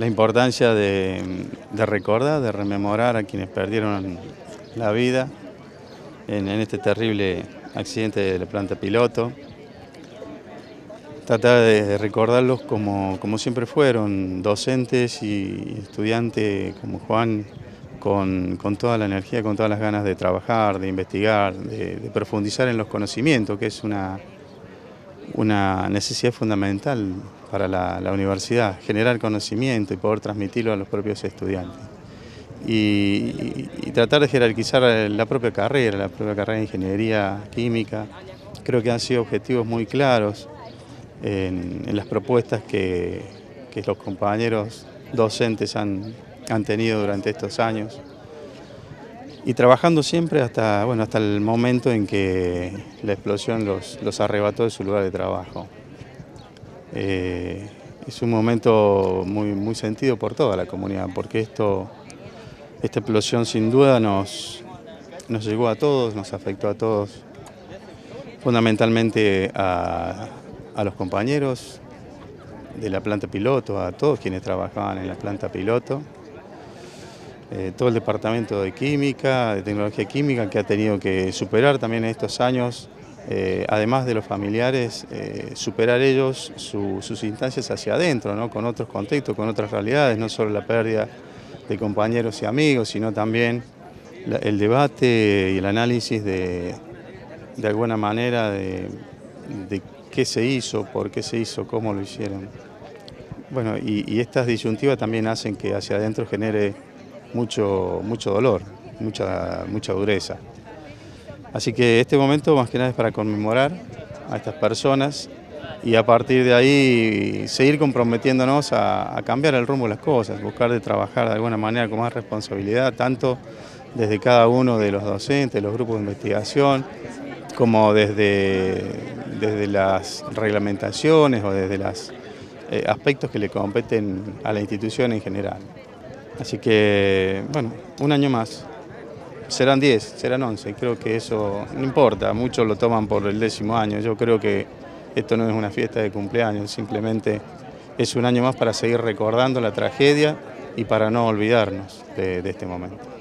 la importancia de, recordar, de rememorar a quienes perdieron la vida en, este terrible accidente de la planta piloto. Tratar de recordarlos como, siempre fueron, docentes y estudiantes como Juan, con, toda la energía, con todas las ganas de trabajar, de investigar, de, profundizar en los conocimientos, que es una, una necesidad fundamental para la, universidad, generar conocimiento y poder transmitirlo a los propios estudiantes. Y, tratar de jerarquizar la propia carrera, la propia carrera de ingeniería química. Creo que han sido objetivos muy claros en, las propuestas que, los compañeros docentes han, tenido durante estos años y trabajando siempre hasta, bueno, hasta el momento en que la explosión los, los arrebató de su lugar de trabajo. Eh, es un momento muy, muy sentido por toda la comunidad, porque esto, esta explosión sin duda nos, nos llegó a todos, nos afectó a todos, fundamentalmente a, los compañeros de la planta piloto, a todos quienes trabajaban en la planta piloto, eh, todo el departamento de química, de tecnología química, que ha tenido que superar también en estos años eh, además de los familiares, eh, superar ellos sus instancias hacia adentro, con otros contextos, con otras realidades, no solo la pérdida de compañeros y amigos, sino también el debate y el análisis de, alguna manera de, qué se hizo, por qué se hizo, cómo lo hicieron. Bueno, y, estas disyuntivas también hacen que hacia adentro genere mucho, mucho dolor, mucha, mucha dureza. Así que este momento más que nada es para conmemorar a estas personas y a partir de ahí seguir comprometiéndonos a, cambiar el rumbo de las cosas, buscar de trabajar de alguna manera con más responsabilidad, tanto desde cada uno de los docentes, los grupos de investigación, como desde, desde las reglamentaciones o desde los eh, aspectos que le competen a la institución en general. Así que, bueno, un año más serán 10, serán 11, creo que eso no importa, muchos lo toman por el décimo año, yo creo que esto no es una fiesta de cumpleaños, simplemente es un año más para seguir recordando la tragedia y para no olvidarnos de, de este momento.